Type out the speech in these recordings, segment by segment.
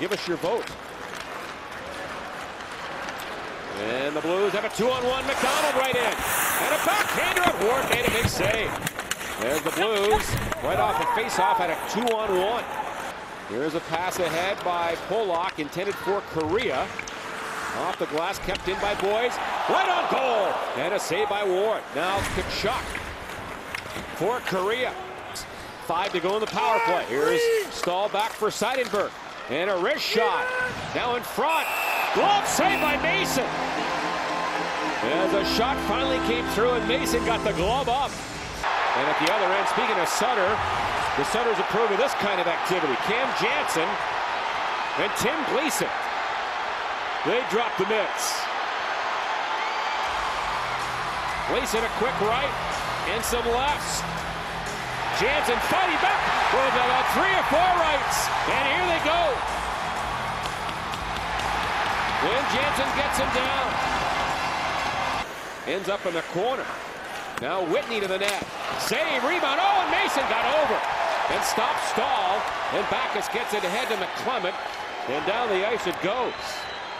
Give us your vote. And the Blues have a two-on-one. McDonald right in. And a backhander of Ward made a big save. There's the Blues right off a face-off at a two-on-one. Here's a pass ahead by Polak intended for Kariya. Off the glass, kept in by Boyes. Right on goal. And a save by Ward. Now Tkachuk for Kariya. Five to go in the power play. Here's Staal back for Seidenberg. And a wrist shot. Now in front. Glove saved by Mason. As a shot finally came through and Mason got the glove up. And at the other end, speaking of Sutter, the Sutters approve of this kind of activity. Cam Janssen and Tim Gleason. They drop the mitts. Gleason a quick right and some lefts. Janssen fighting back with about three or four rights. And Then Janssen gets him down. Ends up in the corner. Now Whitney to the net. Save, rebound. Oh, and Mason got over. And stops Staal. And Backes gets it ahead to McClement. And down the ice it goes.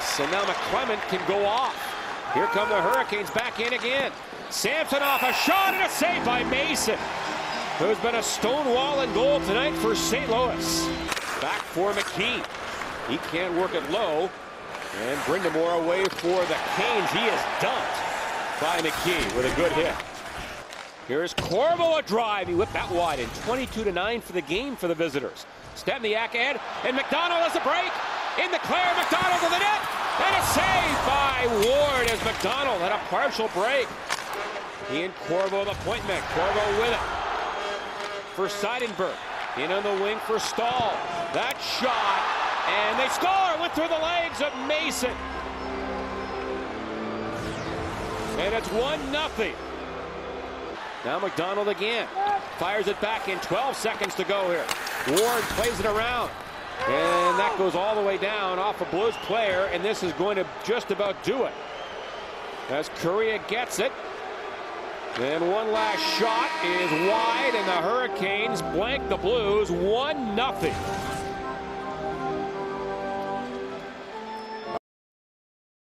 So now McClement can go off. Here come the Hurricanes back in again. Samsonov, a shot and a save by Mason who's been a stonewall in goal tonight for St. Louis. Back for McKee. He can't work it low. And Brind'Amour away for the Canes. He is dumped by McKee with a good hit. Here's Corvo a drive. He whipped that wide in 22 to 9 for the game for the visitors. Stempniak Ed and McDonald has a break. In the clear, McDonald to the net. And a save by Ward as McDonald had a partial break. He and Corvo the point man. Corvo with it for Seidenberg. In on the wing for Staal. That shot, and they score! Went through the legs of Mason. And it's 1-0. Now McDonald again. Fires it back in 12 seconds to go here. Ward plays it around. And that goes all the way down off a Blues player, and this is going to just about do it. As Kariya gets it, and one last shot is wide, and the Hurricanes blank the Blues 1 0.